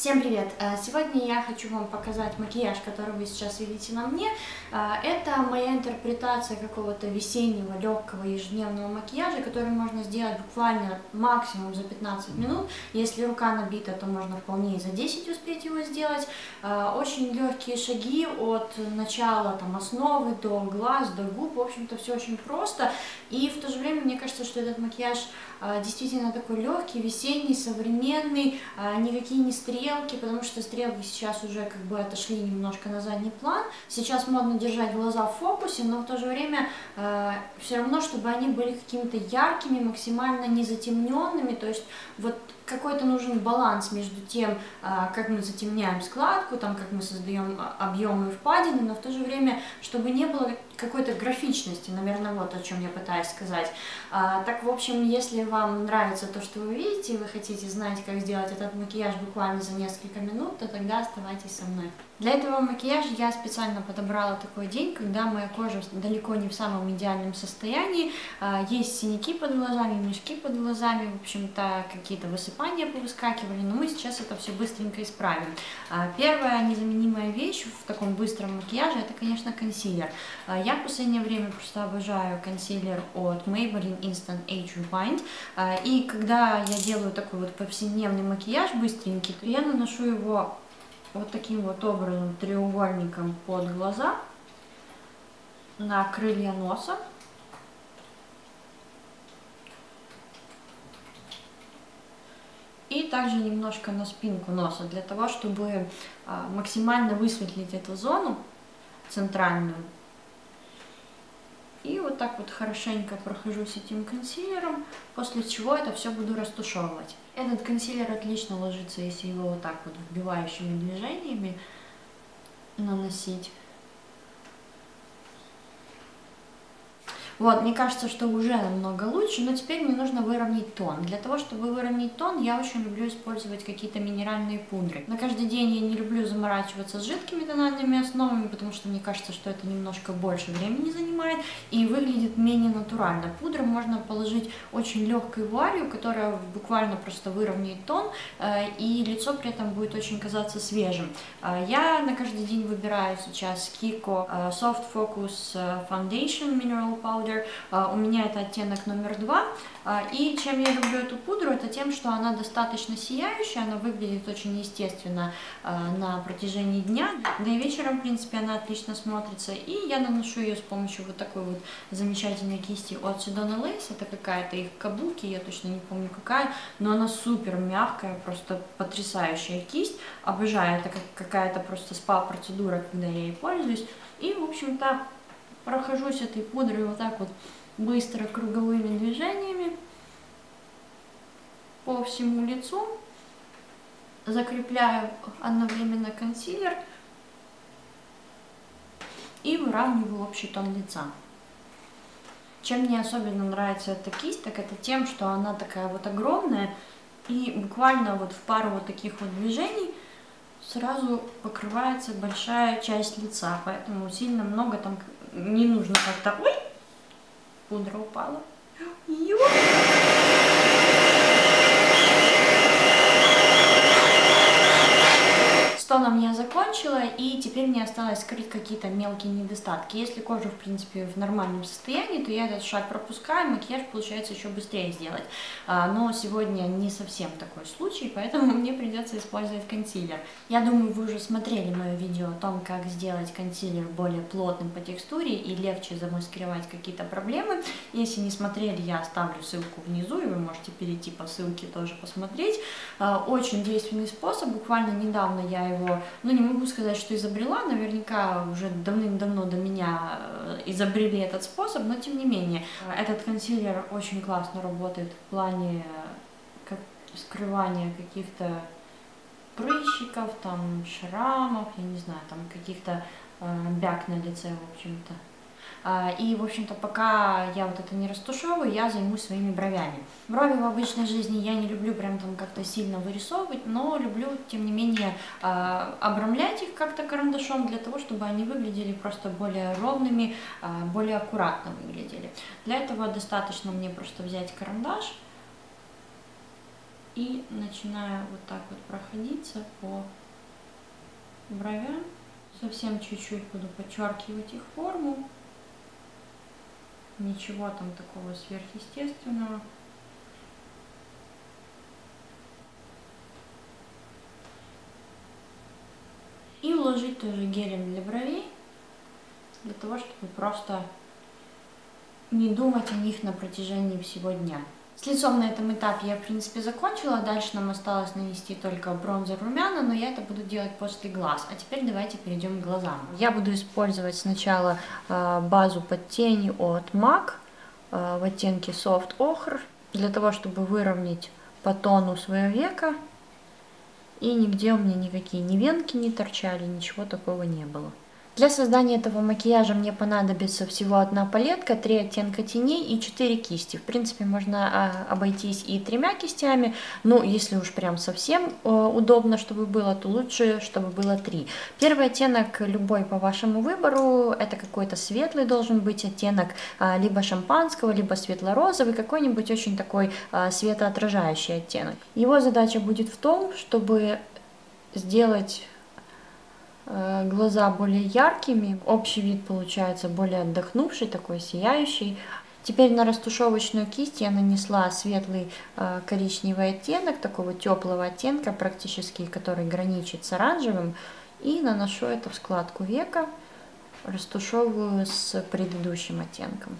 Всем привет! Э, сегодня я хочу вам показать макияж, который вы сейчас видите на мне. Э, это моя интерпретация какого-то весеннего, легкого, ежедневного макияжа, который можно сделать буквально максимум за 15 минут. Если рука набита, то можно вполне и за 10 успеть его сделать. Э, очень легкие шаги от начала там, основы до глаз, до губ. В общем-то, все очень просто. И в то же время мне кажется, что этот макияж действительно такой легкий, весенний, современный, никакие не стрелки стрелки, потому что стрелки сейчас уже как бы отошли немножко на задний план. Сейчас модно держать глаза в фокусе, но в то же время э, все равно, чтобы они были какими-то яркими, максимально не затемненными, то есть вот какой-то нужен баланс между тем, а, как мы затемняем складку, там, как мы создаем а, объемы и впадины, но в то же время, чтобы не было какой-то графичности, наверное, вот о чем я пытаюсь сказать. А, так, в общем, если вам нравится то, что вы видите, и вы хотите знать, как сделать этот макияж буквально за несколько минут, то тогда оставайтесь со мной. Для этого макияжа я специально подобрала такой день, когда моя кожа далеко не в самом идеальном состоянии. Есть синяки под глазами, мешки под глазами, в общем-то, какие-то высыпания повыскакивали, но мы сейчас это все быстренько исправим. А, первая незаменимая вещь в таком быстром макияже, это, конечно, консилер. А, я в последнее время просто обожаю консилер от Maybelline Instant Age Rewind, а, и когда я делаю такой вот повседневный макияж быстренький, то я наношу его вот таким вот образом, треугольником под глаза, на крылья носа, и также немножко на спинку носа, для того, чтобы а, максимально высветлить эту зону центральную. И вот так вот хорошенько прохожусь этим консилером, после чего это все буду растушевывать. Этот консилер отлично ложится, если его вот так вот вбивающими движениями наносить. Вот, мне кажется, что уже намного лучше, но теперь мне нужно выровнять тон. Для того, чтобы выровнять тон, я очень люблю использовать какие-то минеральные пудры. На каждый день я не люблю заморачиваться с жидкими тональными основами, потому что мне кажется, что это немножко больше времени занимает и выглядит менее натурально. Пудру можно положить очень легкой вуалью, которая буквально просто выровняет тон, э, и лицо при этом будет очень казаться свежим. Э, я на каждый день выбираю сейчас Kiko э, Soft Focus Foundation Mineral Powder, Powder. А, у меня это оттенок номер два. А, и чем я люблю эту пудру, это тем, что она достаточно сияющая, она выглядит очень естественно а, на протяжении дня. Да и вечером, в принципе, она отлично смотрится. И я наношу ее с помощью вот такой вот замечательной кисти от Sedona Lace. Это какая-то их кабуки, я точно не помню какая, но она супер мягкая, просто потрясающая кисть. Обожаю, это как какая-то просто спа-процедура, когда я ей пользуюсь. И, в общем-то, прохожусь этой пудрой вот так вот быстро круговыми движениями по всему лицу, закрепляю одновременно консилер и выравниваю общий тон лица. Чем мне особенно нравится эта кисть, так это тем, что она такая вот огромная, и буквально вот в пару вот таких вот движений сразу покрывается большая часть лица, поэтому сильно много там не нужно как-то... Ой! Пудра упала. Ё! Тоном я закончила, и теперь мне осталось скрыть какие-то мелкие недостатки. Если кожа, в принципе, в нормальном состоянии, то я этот шаг пропускаю, макияж получается еще быстрее сделать. А, но сегодня не совсем такой случай, поэтому мне придется использовать консилер. Я думаю, вы уже смотрели мое видео о том, как сделать консилер более плотным по текстуре и легче замаскировать какие-то проблемы. Если не смотрели, я оставлю ссылку внизу, и вы можете перейти по ссылке тоже посмотреть. А, очень действенный способ, буквально недавно я его ну не могу сказать, что изобрела, наверняка уже давным-давно до меня э, изобрели этот способ, но тем не менее, этот консилер очень классно работает в плане как, скрывания каких-то прыщиков, там, шрамов, я не знаю, там, каких-то э, бяк на лице, в общем-то. А, и, в общем-то, пока я вот это не растушевываю, я займусь своими бровями. Брови в обычной жизни я не люблю прям там как-то сильно вырисовывать, но люблю, тем не менее, а, обрамлять их как-то карандашом для того, чтобы они выглядели просто более ровными, а, более аккуратно выглядели. Для этого достаточно мне просто взять карандаш И начинаю вот так вот проходиться по бровям. Совсем чуть-чуть буду подчеркивать их форму. Ничего там такого сверхъестественного. И уложить тоже гелем для бровей, для того, чтобы просто не думать о них на протяжении всего дня. С лицом на этом этапе я, в принципе, закончила. Дальше нам осталось нанести только бронзер румяна, но я это буду делать после глаз. А теперь давайте перейдем к глазам. Я буду использовать сначала э, базу под тени от MAC э, в оттенке Soft Ochre, для того, чтобы выровнять по тону свое веко. И нигде у меня никакие ни венки не торчали, ничего такого не было. Для создания этого макияжа мне понадобится всего одна палетка, три оттенка теней и четыре кисти. В принципе, можно а, обойтись и тремя кистями, но если уж прям совсем э, удобно, чтобы было, то лучше, чтобы было три. Первый оттенок любой по вашему выбору, это какой-то светлый должен быть оттенок, а, либо шампанского, либо светло-розовый, какой-нибудь очень такой а, светоотражающий оттенок. Его задача будет в том, чтобы сделать глаза более яркими, общий вид получается более отдохнувший, такой сияющий. Теперь на растушевочную кисть я нанесла светлый э, коричневый оттенок, такого теплого оттенка практически, который граничит с оранжевым. И наношу это в складку века, растушевываю с предыдущим оттенком.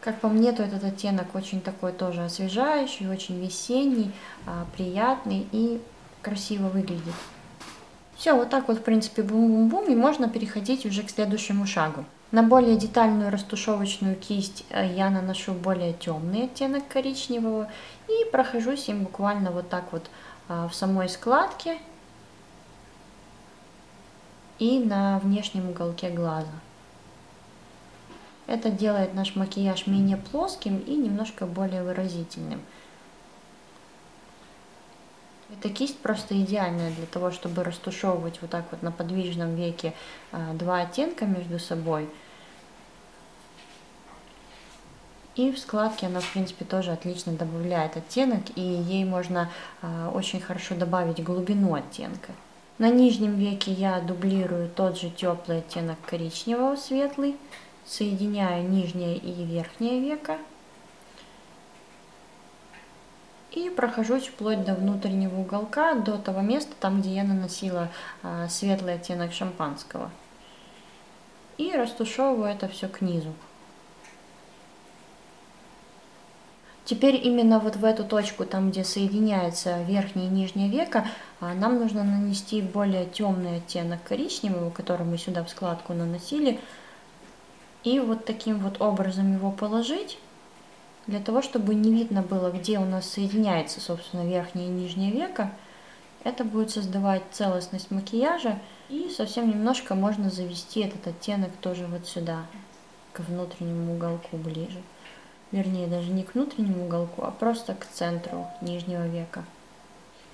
Как по мне, то этот оттенок очень такой тоже освежающий, очень весенний, э, приятный и красиво выглядит. Все, вот так вот, в принципе, бум-бум-бум, и можно переходить уже к следующему шагу. На более детальную растушевочную кисть э, я наношу более темный оттенок коричневого и прохожусь им буквально вот так вот а, в самой складке и на внешнем уголке глаза. Это делает наш макияж менее плоским и немножко более выразительным. Эта кисть просто идеальная для того, чтобы растушевывать вот так вот на подвижном веке а, два оттенка между собой. И в складке она, в принципе, тоже отлично добавляет оттенок, и ей можно а, очень хорошо добавить глубину оттенка. На нижнем веке я дублирую тот же теплый оттенок коричневого, светлый, соединяю нижнее и верхнее веко и прохожусь вплоть до внутреннего уголка, до того места, там, где я наносила а, светлый оттенок шампанского. И растушевываю это все к низу. Теперь именно вот в эту точку, там где соединяется верхнее и нижнее веко, а, нам нужно нанести более темный оттенок коричневого, который мы сюда в складку наносили, и вот таким вот образом его положить для того, чтобы не видно было, где у нас соединяется, собственно, верхнее и нижнее веко, это будет создавать целостность макияжа. И совсем немножко можно завести этот оттенок тоже вот сюда, к внутреннему уголку ближе. Вернее, даже не к внутреннему уголку, а просто к центру нижнего века.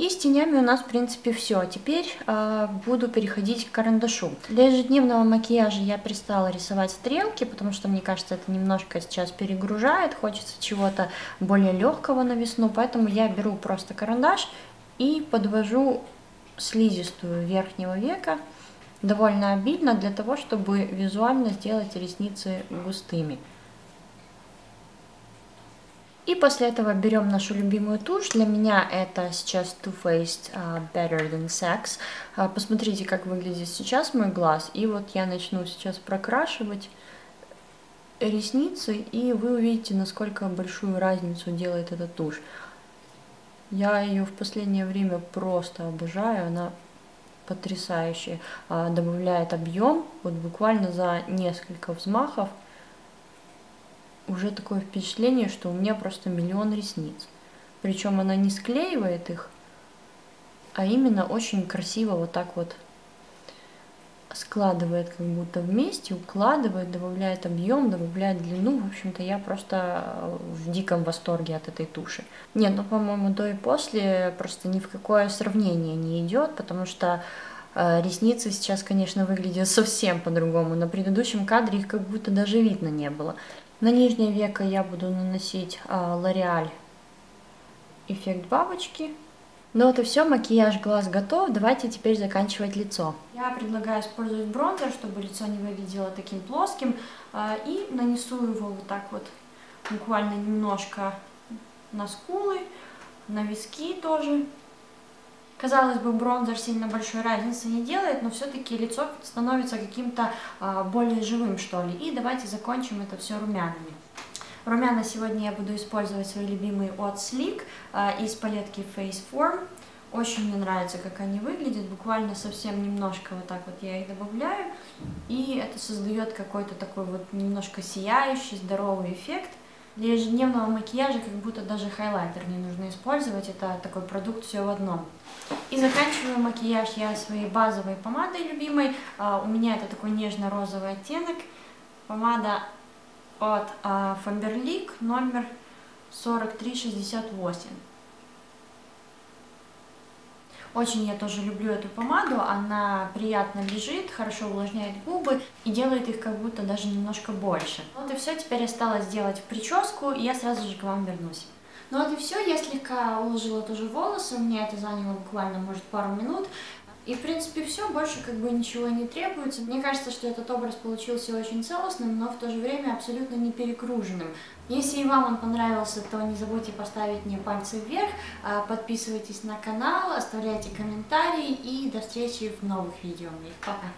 И с тенями у нас, в принципе, все. Теперь э, буду переходить к карандашу. Для ежедневного макияжа я перестала рисовать стрелки, потому что, мне кажется, это немножко сейчас перегружает. Хочется чего-то более легкого на весну, поэтому я беру просто карандаш и подвожу слизистую верхнего века довольно обильно для того, чтобы визуально сделать ресницы густыми. И после этого берем нашу любимую тушь. Для меня это сейчас Too Faced uh, Better Than Sex. Uh, посмотрите, как выглядит сейчас мой глаз. И вот я начну сейчас прокрашивать ресницы, и вы увидите, насколько большую разницу делает эта тушь. Я ее в последнее время просто обожаю, она потрясающая. Uh, добавляет объем, вот буквально за несколько взмахов уже такое впечатление, что у меня просто миллион ресниц. Причем она не склеивает их, а именно очень красиво вот так вот складывает как будто вместе, укладывает, добавляет объем, добавляет длину. В общем-то, я просто в диком восторге от этой туши. Нет, ну, по-моему, до и после просто ни в какое сравнение не идет, потому что э, ресницы сейчас, конечно, выглядят совсем по-другому. На предыдущем кадре их как будто даже видно не было. На нижнее веко я буду наносить а, L'Oreal эффект бабочки. Ну вот и все, макияж глаз готов, давайте теперь заканчивать лицо. Я предлагаю использовать бронзер, чтобы лицо не выглядело таким плоским, а, и нанесу его вот так вот, буквально немножко на скулы, на виски тоже. Казалось бы, бронзер сильно большой разницы не делает, но все-таки лицо становится каким-то а, более живым, что ли. И давайте закончим это все румянами. Румяна сегодня я буду использовать свои любимые от Sleek а, из палетки Face Form. Очень мне нравится, как они выглядят, буквально совсем немножко вот так вот я их добавляю, и это создает какой-то такой вот немножко сияющий, здоровый эффект. Для ежедневного макияжа как будто даже хайлайтер не нужно использовать, это такой продукт все в одном. И заканчиваю макияж я своей базовой помадой любимой. Uh, у меня это такой нежно-розовый оттенок. Помада от Faberlic номер 4368. Очень я тоже люблю эту помаду, она приятно лежит, хорошо увлажняет губы и делает их как будто даже немножко больше. Вот и все, теперь осталось сделать прическу, и я сразу же к вам вернусь. Ну вот и все, я слегка уложила тоже волосы, у меня это заняло буквально, может, пару минут. И, в принципе, все, больше как бы ничего не требуется. Мне кажется, что этот образ получился очень целостным, но в то же время абсолютно не перегруженным. Если и вам он понравился, то не забудьте поставить мне пальцы вверх, а, подписывайтесь на канал, оставляйте комментарии и до встречи в новых видео. Пока!